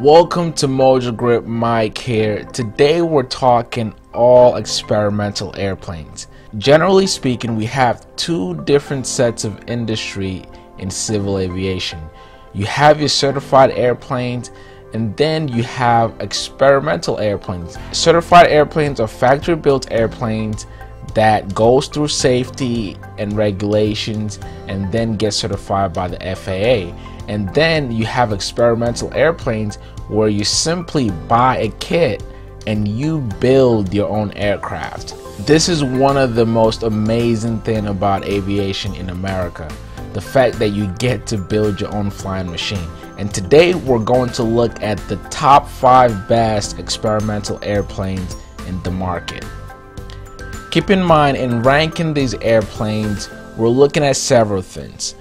Welcome to MojoGrip Mike here. Today we're talking all experimental airplanes. Generally speaking, we have two different sets of industry in civil aviation. You have your certified airplanes and then you have experimental airplanes. Certified airplanes are factory built airplanes that goes through safety and regulations and then get certified by the FAA. And then you have experimental airplanes where you simply buy a kit and you build your own aircraft. This is one of the most amazing thing about aviation in America. The fact that you get to build your own flying machine. And today we're going to look at the top 5 best experimental airplanes in the market. Keep in mind in ranking these airplanes, we're looking at several things.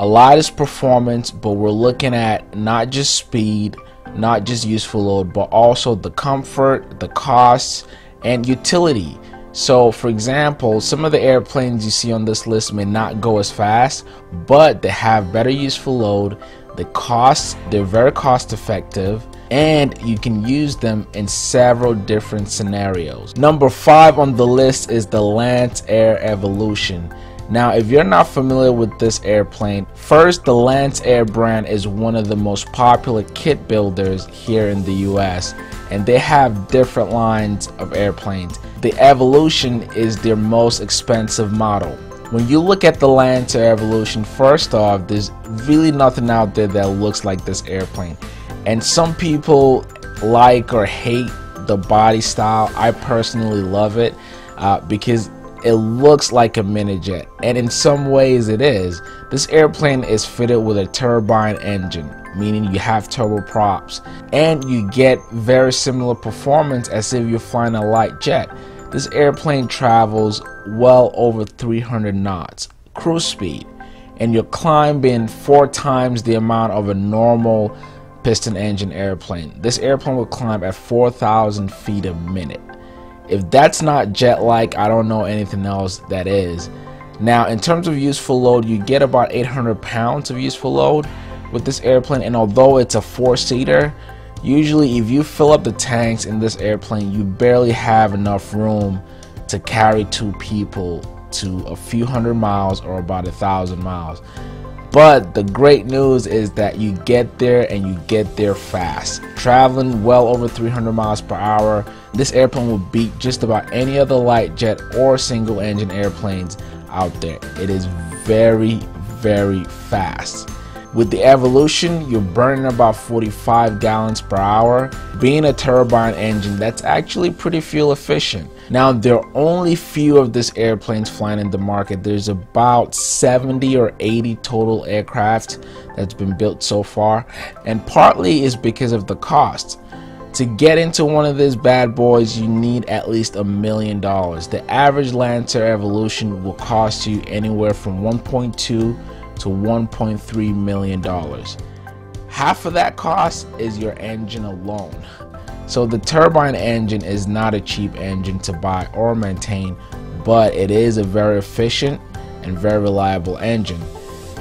A lot is performance, but we're looking at not just speed, not just useful load, but also the comfort, the costs, and utility. So, for example, some of the airplanes you see on this list may not go as fast, but they have better useful load. The costs, they're very cost effective, and you can use them in several different scenarios. Number five on the list is the Lancair Evolution. Now, if you're not familiar with this airplane, first, the Lancair brand is one of the most popular kit builders here in the US, and they have different lines of airplanes. The Evolution is their most expensive model. When you look at the Lancair Evolution, first off, there's really nothing out there that looks like this airplane. And some people like or hate the body style. I personally love it uh, because it looks like a mini jet, and in some ways it is. This airplane is fitted with a turbine engine, meaning you have turboprops, and you get very similar performance as if you're flying a light jet. This airplane travels well over 300 knots cruise speed, and you're climbing four times the amount of a normal piston engine airplane. This airplane will climb at 4,000 feet a minute. If that's not jet like, I don't know anything else that is. Now, in terms of useful load, you get about 800 pounds of useful load with this airplane, and although it's a four seater, usually if you fill up the tanks in this airplane, you barely have enough room to carry two people to a few hundred miles or about a thousand miles. But the great news is that you get there and you get there fast. Traveling well over 300 miles per hour, this airplane will beat just about any other light jet or single engine airplanes out there. It is very, very fast. With the Evolution, you're burning about 45 gallons per hour. Being a turbine engine, that's actually pretty fuel efficient. Now, there are only few of these airplanes flying in the market. There's about 70 or 80 total aircraft that's been built so far, and partly is because of the cost. To get into one of these bad boys, you need at least a million dollars. The average Lancair Evolution will cost you anywhere from 1.2 to $1.3 million. Half of that cost is your engine alone. So the turbine engine is not a cheap engine to buy or maintain, but it is a very efficient and very reliable engine.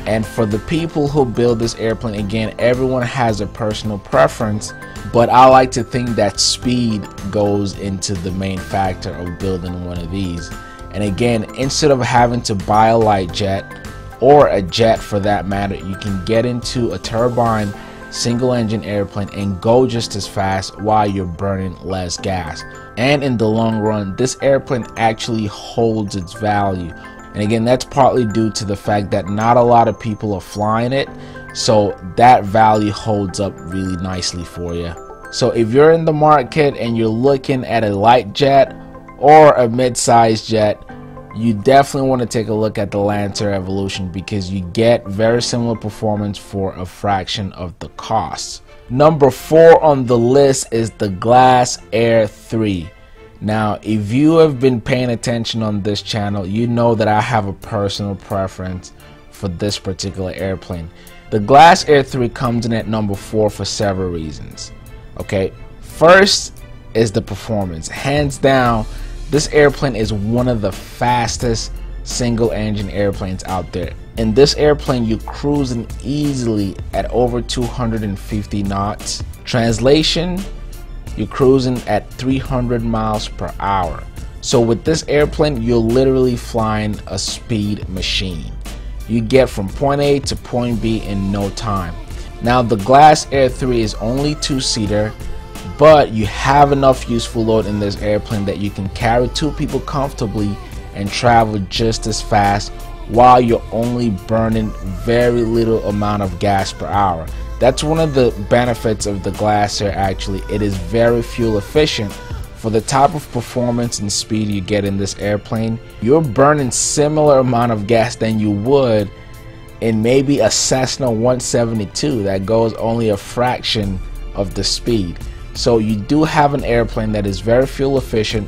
And for the people who build this airplane, again, everyone has a personal preference, but I like to think that speed goes into the main factor of building one of these. And again, instead of having to buy a light jet, or a jet for that matter, you can get into a turbine single engine airplane and go just as fast while you're burning less gas. And in the long run, this airplane actually holds its value. And again, that's partly due to the fact that not a lot of people are flying it, so that value holds up really nicely for you. So if you're in the market and you're looking at a light jet or a mid-sized jet, you definitely want to take a look at the Lancair Evolution because you get very similar performance for a fraction of the cost. Number four on the list is the Glass Air 3. Now, if you have been paying attention on this channel, you know that I have a personal preference for this particular airplane. The Glasair 3 comes in at number four for several reasons. Okay, first is the performance. Hands down, this airplane is one of the fastest single engine airplanes out there. In this airplane, you're cruising easily at over 250 knots. Translation, you're cruising at 300 miles per hour. So with this airplane, you're literally flying a speed machine. You get from point A to point B in no time. Now the Glasair 3 is only two-seater, but you have enough useful load in this airplane that you can carry two people comfortably and travel just as fast while you're only burning very little amount of gas per hour. That's one of the benefits of the Glasair actually. It is very fuel efficient. For the type of performance and speed you get in this airplane, you're burning similar amount of gas than you would in maybe a Cessna 172 that goes only a fraction of the speed. So you do have an airplane that is very fuel efficient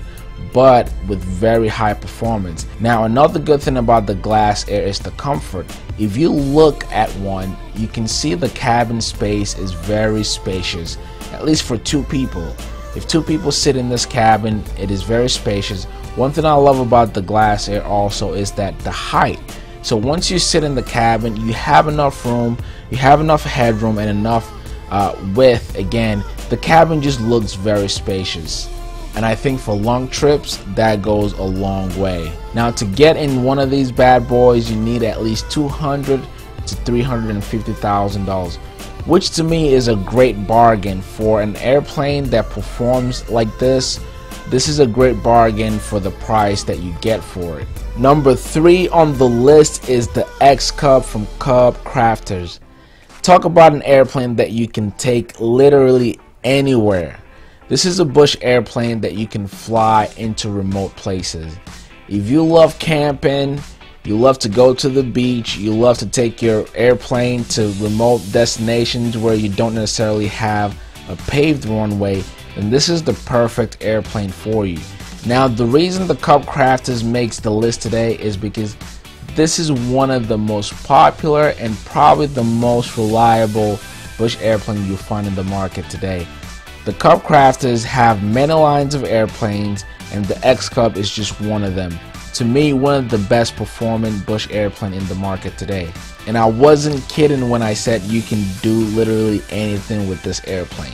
but with very high performance. Now another good thing about the Glasair is the comfort. If you look at one, you can see the cabin space is very spacious, at least for two people. If two people sit in this cabin, it is very spacious. One thing I love about the Glasair also is that the height. So once you sit in the cabin, you have enough room, you have enough headroom and enough uh, width. Again, the cabin just looks very spacious and I think for long trips that goes a long way. Now to get in one of these bad boys you need at least 200 to 350 thousand dollars which to me is a great bargain for an airplane that performs like this this is a great bargain for the price that you get for it. Number three on the list is the XCub from CubCrafters. Talk about an airplane that you can take literally anywhere. This is a Bush airplane that you can fly into remote places. If you love camping, you love to go to the beach, you love to take your airplane to remote destinations where you don't necessarily have a paved runway, then this is the perfect airplane for you. Now, the reason the CubCrafters makes the list today is because this is one of the most popular and probably the most reliable Bush airplane you'll find in the market today. The CubCrafters have many lines of airplanes, and the XCub is just one of them. To me, one of the best performing Bush airplane in the market today. And I wasn't kidding when I said you can do literally anything with this airplane.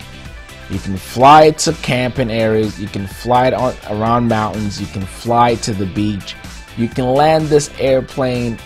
You can fly it to camping areas, you can fly it on, around mountains, you can fly to the beach, you can land this airplane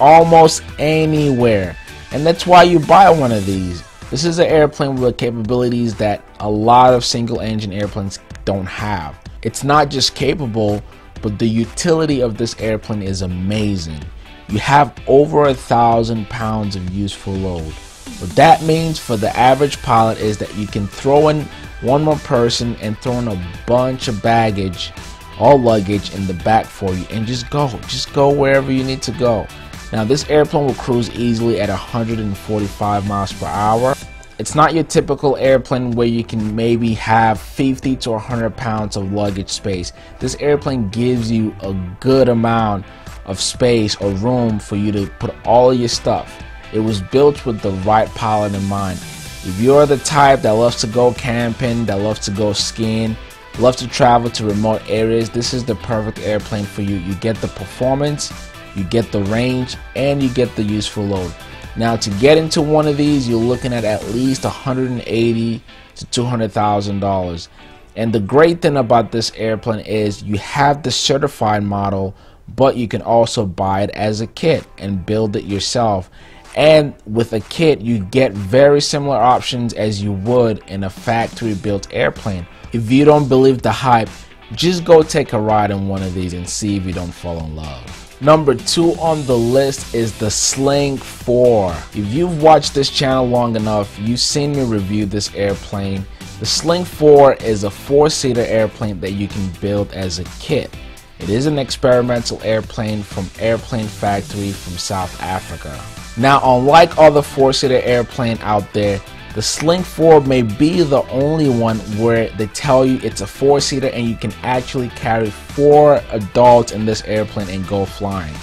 almost anywhere. And that's why you buy one of these. This is an airplane with capabilities that a lot of single engine airplanes don't have. It's not just capable, but the utility of this airplane is amazing. You have over a thousand pounds of useful load. What that means for the average pilot is that you can throw in one more person and throw in a bunch of baggage or luggage in the back for you and just go. Just go wherever you need to go. Now this airplane will cruise easily at 145 miles per hour. It's not your typical airplane where you can maybe have 50 to 100 pounds of luggage space. This airplane gives you a good amount of space or room for you to put all your stuff. It was built with the right pilot in mind. If you're the type that loves to go camping, that loves to go skiing, loves to travel to remote areas, this is the perfect airplane for you. You get the performance, you get the range, and you get the useful load. Now, to get into one of these, you're looking at at least 180 to 200 thousand dollars. And the great thing about this airplane is you have the certified model, but you can also buy it as a kit and build it yourself. And with a kit, you get very similar options as you would in a factory built airplane. If you don't believe the hype, just go take a ride in one of these and see if you don't fall in love. Number two on the list is the Sling 4. If you've watched this channel long enough, you've seen me review this airplane. The Sling 4 is a four-seater airplane that you can build as a kit. It is an experimental airplane from Airplane Factory from South Africa. Now, unlike all the four-seater airplane out there, the Sling 4 may be the only one where they tell you it's a four seater and you can actually carry four adults in this airplane and go flying.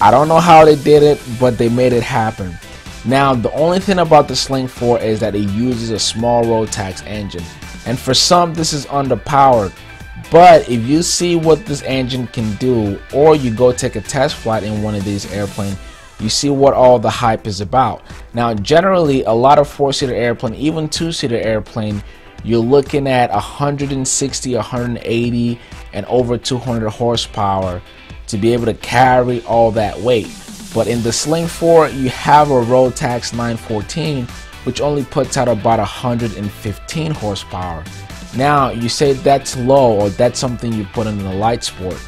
I don't know how they did it, but they made it happen. Now, the only thing about the Sling 4 is that it uses a small Rotax engine. And for some, this is underpowered. But if you see what this engine can do, or you go take a test flight in one of these airplanes, you see what all the hype is about. Now, generally, a lot of four-seater airplane, even two-seater airplane, you're looking at 160, 180, and over 200 horsepower to be able to carry all that weight. But in the Sling 4, you have a Rotax 914, which only puts out about 115 horsepower. Now, you say that's low or that's something you put in the light sport,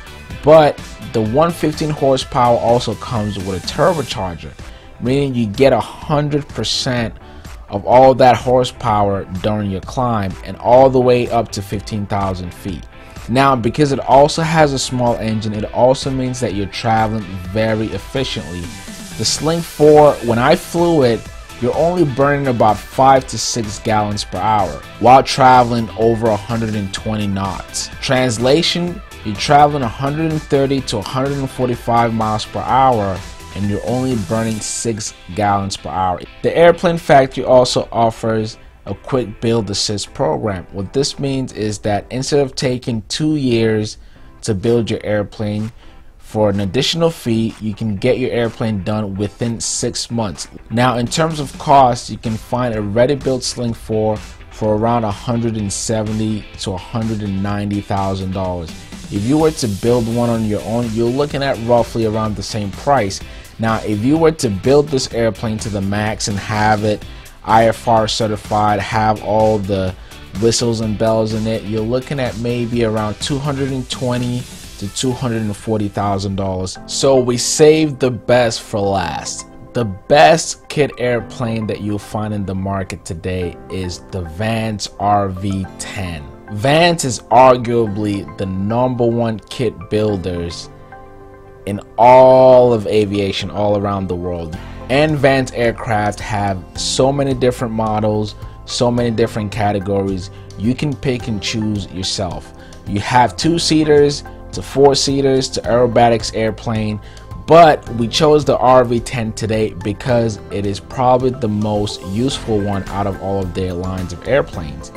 but the 115 horsepower also comes with a turbocharger, meaning you get 100% of all that horsepower during your climb and all the way up to 15,000 feet. Now, because it also has a small engine, it also means that you're traveling very efficiently. The Sling 4, when I flew it, you're only burning about 5 to 6 gallons per hour while traveling over 120 knots. Translation, you're traveling 130 to 145 miles per hour and you're only burning 6 gallons per hour. The airplane factory also offers a quick build assist program. What this means is that instead of taking two years to build your airplane, for an additional fee, you can get your airplane done within six months. Now, in terms of cost, you can find a ready-built Sling 4 for around 170 to 190 thousand dollars. If you were to build one on your own, you're looking at roughly around the same price. Now, if you were to build this airplane to the max and have it IFR certified, have all the whistles and bells in it, you're looking at maybe around 220 to $240,000. So we saved the best for last. The best kit airplane that you'll find in the market today is the Van's RV10. Van's is arguably the number one kit builders in all of aviation all around the world. And Van's aircraft have so many different models, so many different categories. You can pick and choose yourself. You have two seaters to four seaters to aerobatics airplane, but we chose the RV10 today because it is probably the most useful one out of all of their lines of airplanes.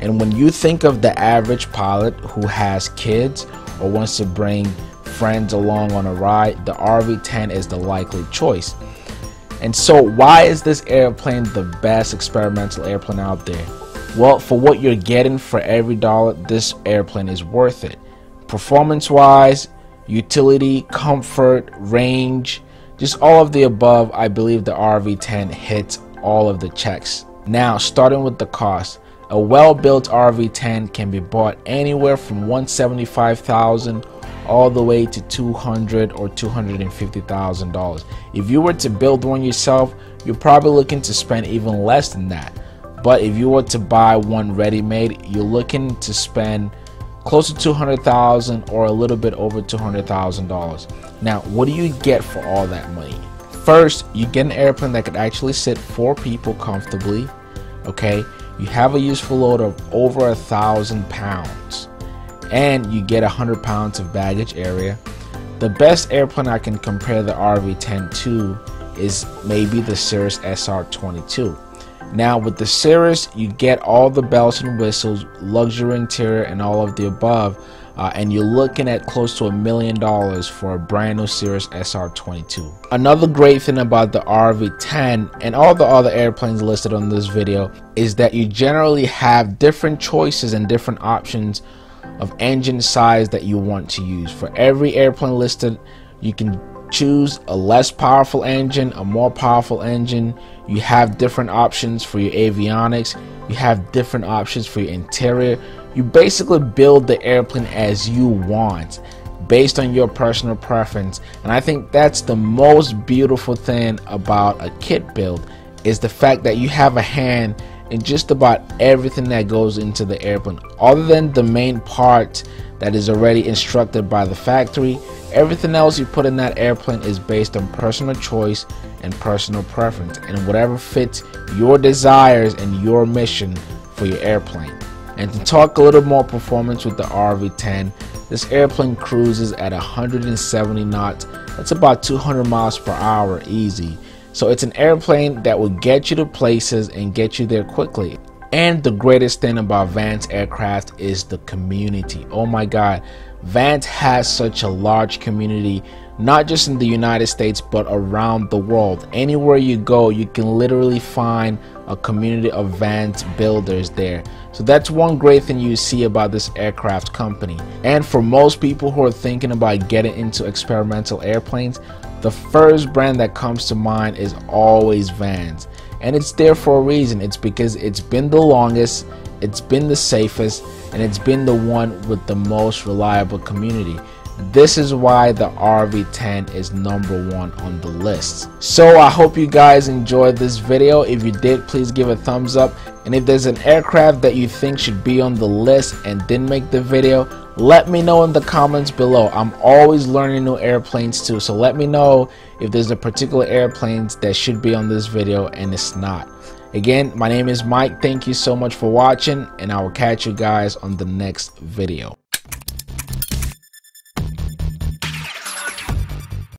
And when you think of the average pilot who has kids or wants to bring friends along on a ride, the RV10 is the likely choice. And so, why is this airplane the best experimental airplane out there? Well, for what you're getting for every dollar, this airplane is worth it. Performance wise, utility, comfort, range, just all of the above, I believe the RV10 hits all of the checks. Now, starting with the cost, a well-built RV10 can be bought anywhere from 175,000 all the way to 200 or 250,000 dollars. If you were to build one yourself, you're probably looking to spend even less than that. But if you were to buy one ready-made, you're looking to spend close to 200,000 or a little bit over $200,000. Now, what do you get for all that money? First, you get an airplane that could actually sit four people comfortably. Okay, you have a useful load of over a thousand pounds and you get a 100 pounds of baggage area. The best airplane I can compare the RV-10 to is maybe the Cirrus SR-22. Now with the Cirrus, you get all the bells and whistles, luxury interior, and all of the above, uh, and you're looking at close to a million dollars for a brand new Cirrus SR22. Another great thing about the RV10 and all the other airplanes listed on this video is that you generally have different choices and different options of engine size that you want to use. For every airplane listed, you can choose a less powerful engine, a more powerful engine. You have different options for your avionics. You have different options for your interior. You basically build the airplane as you want based on your personal preference. And I think that's the most beautiful thing about a kit build is the fact that you have a hand in just about everything that goes into the airplane other than the main part that is already instructed by the factory. Everything else you put in that airplane is based on personal choice and personal preference and whatever fits your desires and your mission for your airplane. And to talk a little more performance with the RV10 this airplane cruises at 170 knots. That's about 200 miles per hour easy. So it's an airplane that will get you to places and get you there quickly. And the greatest thing about Van's aircraft is the community. Oh my God, Van's has such a large community, not just in the United States but around the world. Anywhere you go, you can literally find a community of vans builders there. So that's one great thing you see about this aircraft company. And for most people who are thinking about getting into experimental airplanes, the first brand that comes to mind is always Vans. And it's there for a reason. It's because it's been the longest, it's been the safest, and it's been the one with the most reliable community. This is why the RV10 is number one on the list. So I hope you guys enjoyed this video. If you did, please give a thumbs up. And if there's an aircraft that you think should be on the list and didn't make the video, let me know in the comments below. I'm always learning new airplanes too. So let me know if there's a particular airplanes that should be on this video and it's not. Again, my name is Mike. Thank you so much for watching and I will catch you guys on the next video.